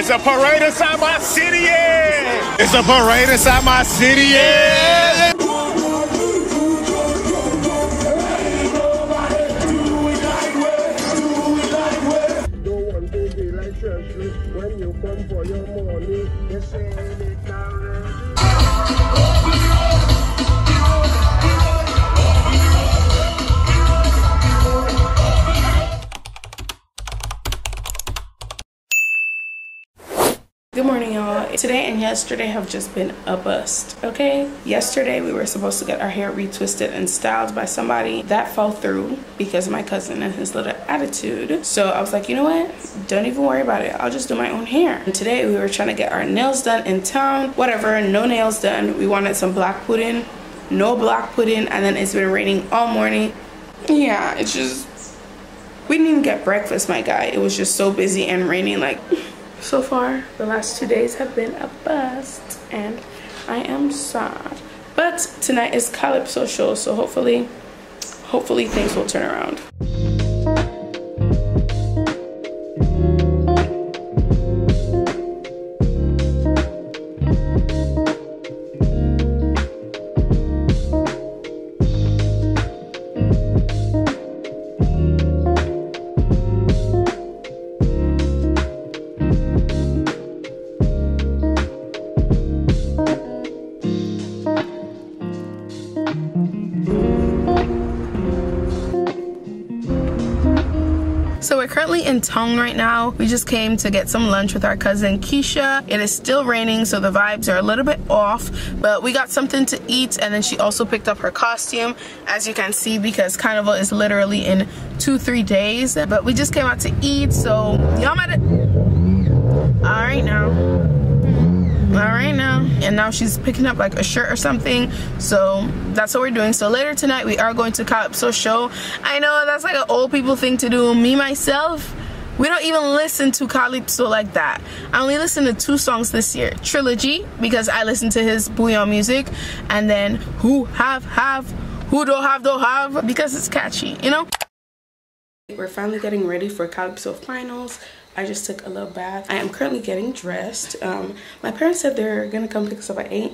It's a parade inside my city, yeah. It's a parade inside my city, yeah. Yesterday have just been a bust, okay? Yesterday, we were supposed to get our hair retwisted and styled by somebody. That fell through because my cousin and his little attitude. So I was like, you know what? Don't even worry about it. I'll just do my own hair. And today, we were trying to get our nails done in town. Whatever, no nails done. We wanted some black pudding, no black pudding, and then it's been raining all morning. Yeah, it's just we didn't even get breakfast, my guy. It was just so busy and raining. Like, so far, the last two days have been a bust, and I am sad. But tonight is Calypso show, so hopefully, hopefully things will turn around. In town right now. We just came to get some lunch with our cousin Keisha. It is still raining, so the vibes are a little bit off, but we got something to eat and then she also picked up her costume, as you can see, because Carnival is literally in two, three days. But we just came out to eat, so y'all might have... All right now all right now and now she's picking up like a shirt or something so that's what we're doing so later tonight we are going to calypso show i know that's like an old people thing to do me myself we don't even listen to calypso like that i only listened to two songs this year Trilla G because i listened to his bouyon music and then who have have who don't have don't have because it's catchy you know we're finally getting ready for Calypso finals. I just took a little bath. I am currently getting dressed. Um, my parents said they're gonna come pick us up at 8.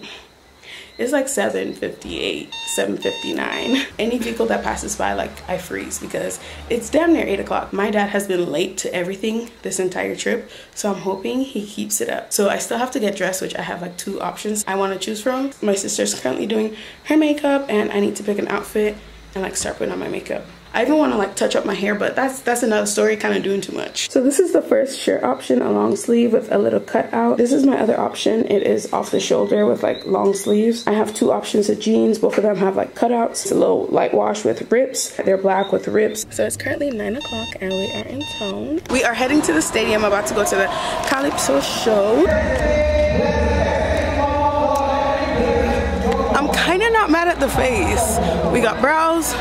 It's like 7.58, 7.59. Any vehicle that passes by, like, I freeze because it's damn near 8 o'clock. My dad has been late to everything this entire trip, so I'm hoping he keeps it up. So I still have to get dressed, which I have like two options I want to choose from. My sister's currently doing her makeup, and I need to pick an outfit and like start putting on my makeup. I even want to like touch up my hair, but that's that's another story, kind of doing too much. So this is the first shirt option, a long sleeve with a little cutout. This is my other option. It is off the shoulder with like long sleeves. I have two options of jeans. Both of them have like cutouts. It's a little light wash with rips. They're black with rips. So it's currently nine o'clock and we are in town. We are heading to the stadium, about to go to the Calypso show. Not mad at the face. We got brows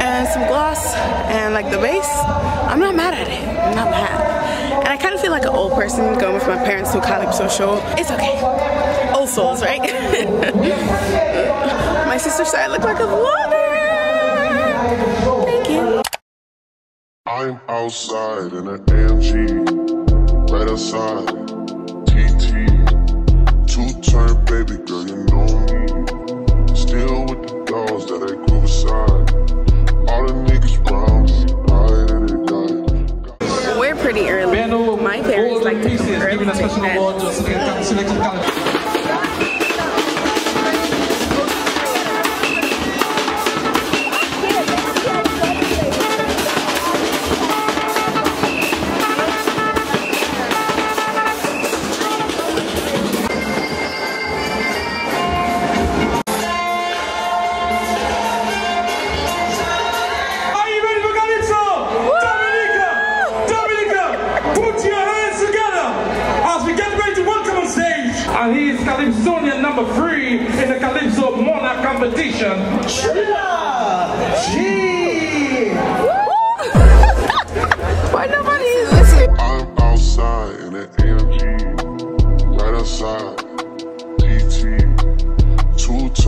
and some gloss and like the base. I'm not mad at it. I'm not mad. And I kind of feel like an old person going with my parents to Calypso show. It's okay. Old souls, right? my sister said I look like a vlogger. Thank you. I'm outside in an AMG, right outside. TT, two turn baby girl, you know that I grew beside. All the niggas round me, and they die. We're pretty early. My parents like to come early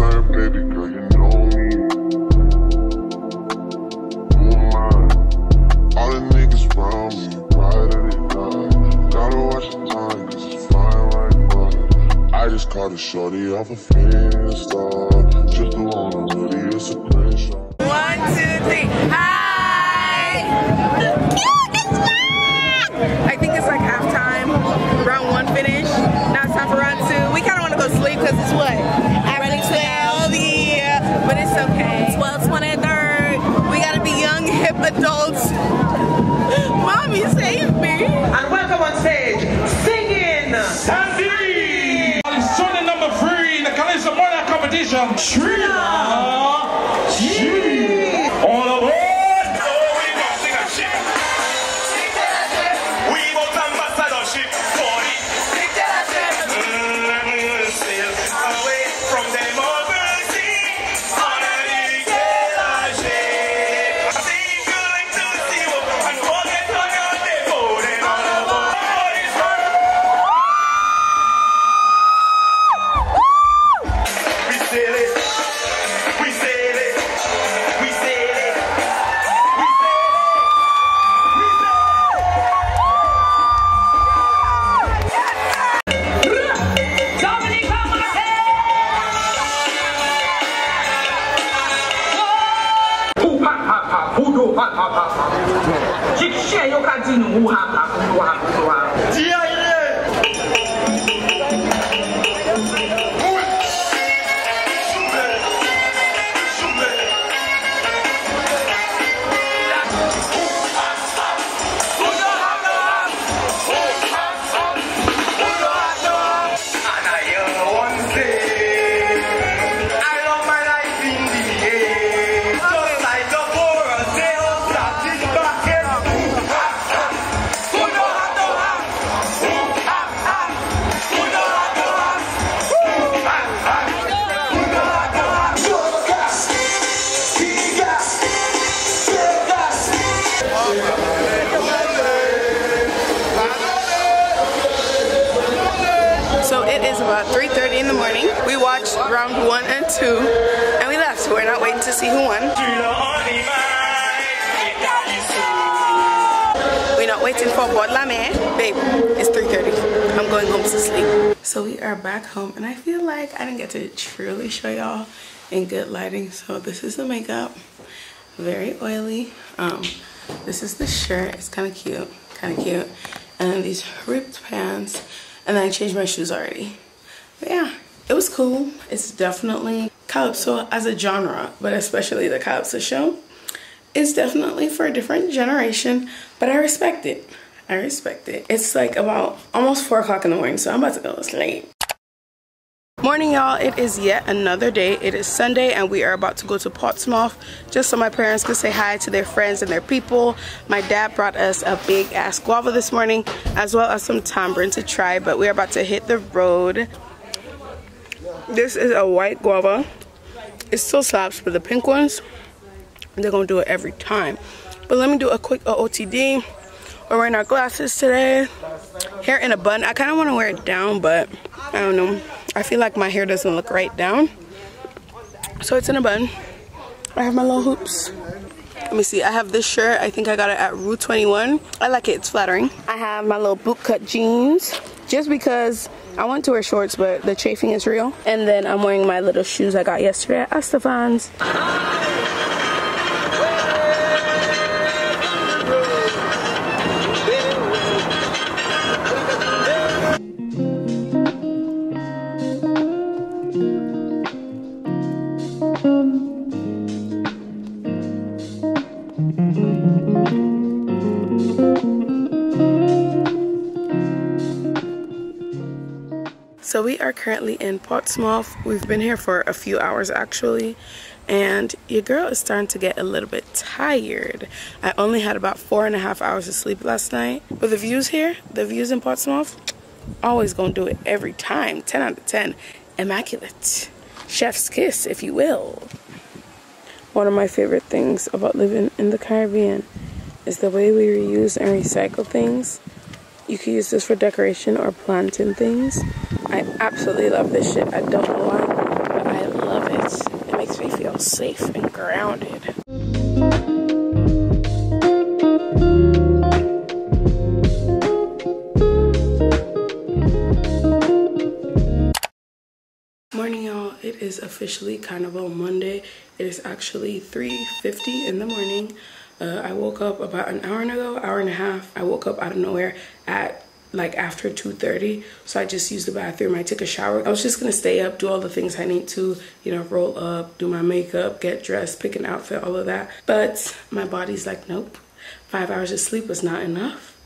time, baby girl, you know me. Who am I? All the niggas round me. Gotta watch the time, cause it's flying. I just caught a shorty off a Just the one it's a great. One, two, three, hi! Adults. Mommy, save me. And welcome on stage, singing. Sandy! And Audition number three in the Calypso Monarch competition. Trilla G. waiting for Bodlame. Babe, it's 3.30. I'm going home to sleep. So we are back home, and I feel like I didn't get to truly show y'all in good lighting. So this is the makeup. Very oily. Um, this is the shirt. It's kind of cute. Kind of cute. And then these ripped pants. And then I changed my shoes already. But yeah, it was cool. It's definitely Calypso as a genre, but especially the Calypso show. It's definitely for a different generation, but I respect it. I respect it. It's like about almost 4 o'clock in the morning, so I'm about to go to sleep. Morning, y'all. It is yet another day. It is Sunday, and we are about to go to Portsmouth just so my parents can say hi to their friends and their people. My dad brought us a big ass guava this morning, as well as some tamarind to try, but we're about to hit the road. This is a white guava. It still slaps, but the pink ones, they're gonna do it every time. But let me do a quick OOTD. We're wearing our glasses today. Hair in a bun. I kind of want to wear it down, but I don't know. I feel like my hair doesn't look right down. So it's in a bun. I have my little hoops. Let me see. I have this shirt. I think I got it at Rue 21. I like it. It's flattering. I have my little boot cut jeans. Just because I want to wear shorts, but the chafing is real. And then I'm wearing my little shoes I got yesterday at Estefan's. Currently in Portsmouth. We've been here for a few hours actually. And your girl is starting to get a little bit tired. I only had about four and a half hours of sleep last night. But the views here, the views in Portsmouth, always gonna do it every time. 10 out of 10. Immaculate. Chef's kiss, if you will. One of my favorite things about living in the Caribbean is the way we reuse and recycle things. You can use this for decoration or planting things. I absolutely love this shit. I don't know why, but I love it. It makes me feel safe and grounded. Morning, y'all. It is officially Carnival Monday. It is actually 3.50 in the morning. Uh, I woke up about an hour ago, hour and a half. I woke up out of nowhere at like after 2.30 so i just used the bathroom. I took a shower. I was just gonna stay up do all the things i need to you know roll up do my makeup get dressed pick an outfit all of that. But my body's like nope. Five hours of sleep was not enough.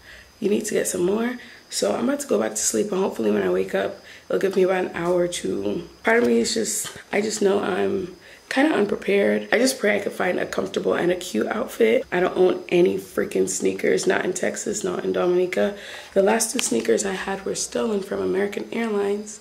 You need to get some more. So i'm about to go back to sleep and hopefully when i wake up it'll give me about an hour to part of me is just i just know i'm kind of unprepared. I just pray I could find a comfortable and a cute outfit. I don't own any freaking sneakers, not in Texas, not in Dominica. The last two sneakers I had were stolen from American Airlines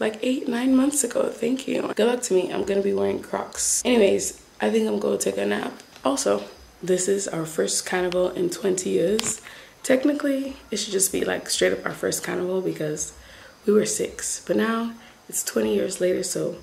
like eight, nine months ago. Thank you. Good luck to me. I'm gonna be wearing Crocs. Anyways, I think I'm gonna take a nap. Also, this is our first carnival in 20 years. Technically, it should just be like straight up our first carnival because we were six, but now it's 20 years later, so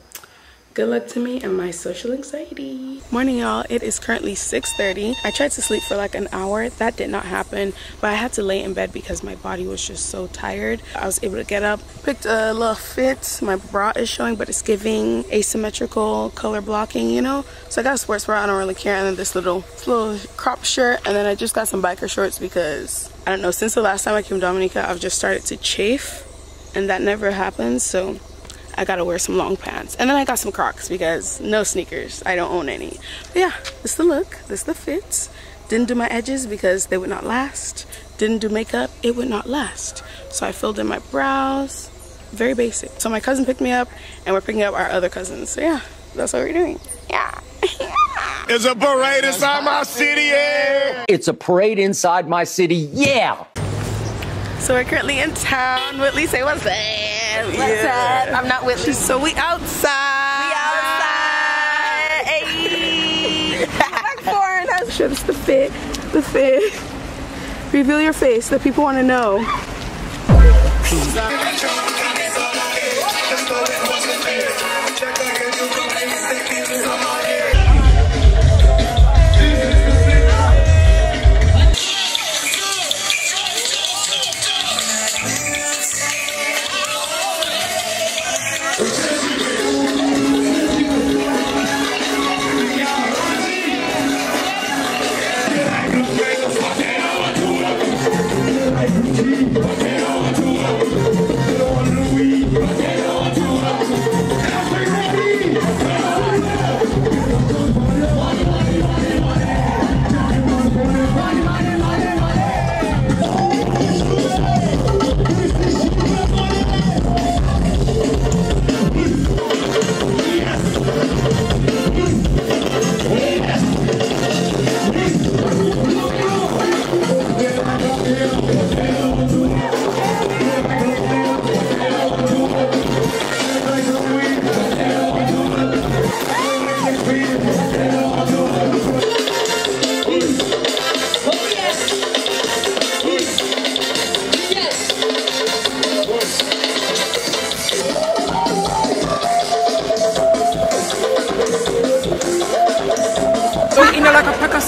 Good luck to me and my social anxiety. Morning, y'all. It is currently 6.30. I tried to sleep for like an hour. That did not happen, but I had to lay in bed because my body was just so tired. I was able to get up, picked a little fit. My bra is showing, but it's giving asymmetrical color blocking, you know? So I got a sports bra. I don't really care. And then this little, little crop shirt. And then I just got some biker shorts because, I don't know, since the last time I came to Dominica, I've just started to chafe. And that never happens. So I gotta wear some long pants. And then I got some Crocs because no sneakers. I don't own any. But yeah, this is the look. This is the fit. Didn't do my edges because they would not last. Didn't do makeup. It would not last. So I filled in my brows. Very basic. So my cousin picked me up and we're picking up our other cousins. So yeah, that's what we're doing. Yeah. It's a parade inside my city, yeah. It's a parade inside my city, yeah! So we're currently in town. Whitley, say what's up. What's up? I'm not Whitley. So we outside. We outside. Hey. like foreigners. Show us the fit. The fit. Reveal your face. The people want to know.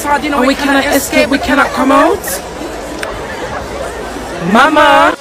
Like a pack of sardines and we cannot escape, we cannot come out. Mama!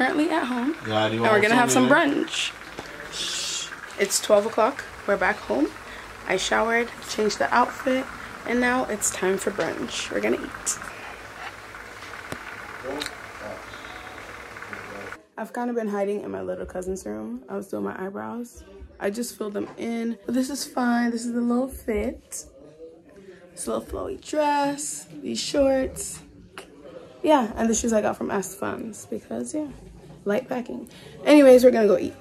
Currently at home. Yeah, and we're gonna have some brunch. It's 12 o'clock. We're back home. I showered, changed the outfit, and now it's time for brunch. We're gonna eat. I've kind of been hiding in my little cousin's room. I was doing my eyebrows. I just filled them in. But this is fine. This is the little fit. This little flowy dress, these shorts. Yeah, and the shoes I got from Asfans because, yeah, light packing. Anyways, we're gonna go eat.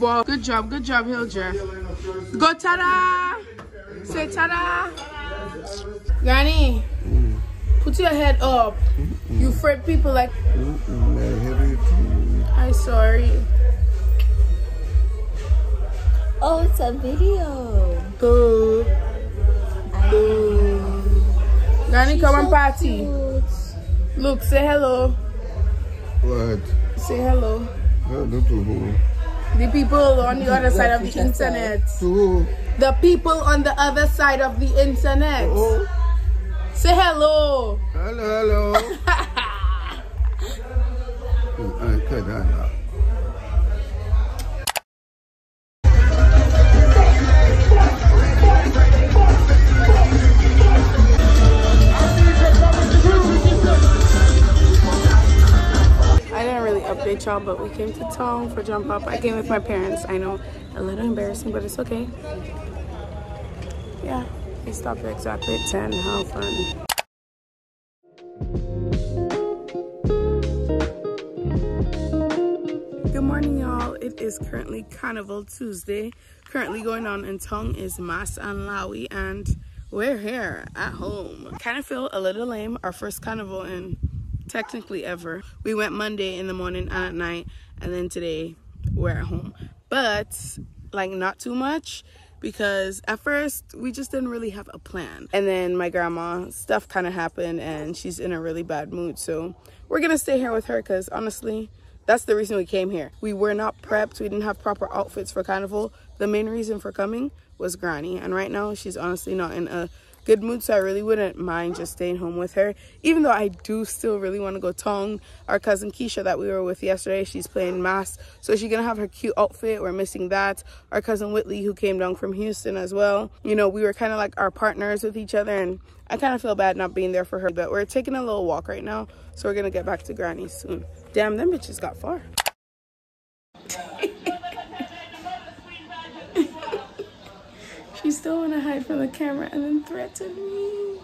You? Oh good job, good job, Hildra. Go tada! Say tada! Granny, put your head up. You afraid people like. I'm sorry. Oh, it's a video. Boo. Boo. Granny, come and party. Look, say hello. What? Say hello. Hello to who? The people on the other side of the internet. The people on the other side of the internet. Say hello. Hello, hello. y'all, but we came to Tong for jump up. I came with my parents. I know, a little embarrassing, but it's okay. Yeah, we stopped exactly at 10. How fun. Good morning, y'all. It is currently Carnival Tuesday. Currently going on in Tong is Mas an Lawi, and we're here at home. Kind of feel a little lame. Our first carnival in technically ever. We went Monday in the morning and at night, and then today we're at home. But like not too much because at first we just didn't really have a plan. And then my grandma stuff kind of happened and she's in a really bad mood. So we're gonna stay here with her because honestly, that's the reason we came here. We were not prepped. We didn't have proper outfits for carnival. The main reason for coming was Granny. And right now she's honestly not in a good mood. So I really wouldn't mind just staying home with her. Even though I do still really want to go Tong. Our cousin Keisha that we were with yesterday, she's playing mas. So she's to have her cute outfit. We're missing that. Our cousin Whitley who came down from Houston as well. You know, we were kind of like our partners with each other. And I kind of feel bad not being there for her. But we're taking a little walk right now. So we're to get back to Granny soon. Damn, them bitches got far. she still want to hide from the camera and then threaten me.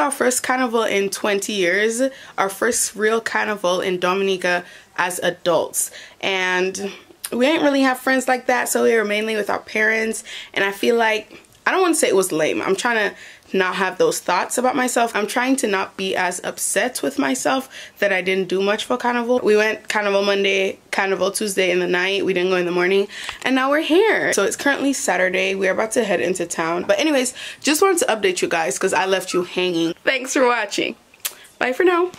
Our first carnival in 20 years, our first real carnival in Dominica as adults. And we didn't really have friends like that, so we were mainly with our parents. And I feel like, I don't want to say it was lame. I'm trying to not have those thoughts about myself. I'm trying to not be as upset with myself that I didn't do much for carnival. We went carnival Monday, carnival Tuesday in the night. We didn't go in the morning. And now we're here. So it's currently Saturday. We're about to head into town. But anyways, just wanted to update you guys because I left you hanging. Thanks for watching. Bye for now.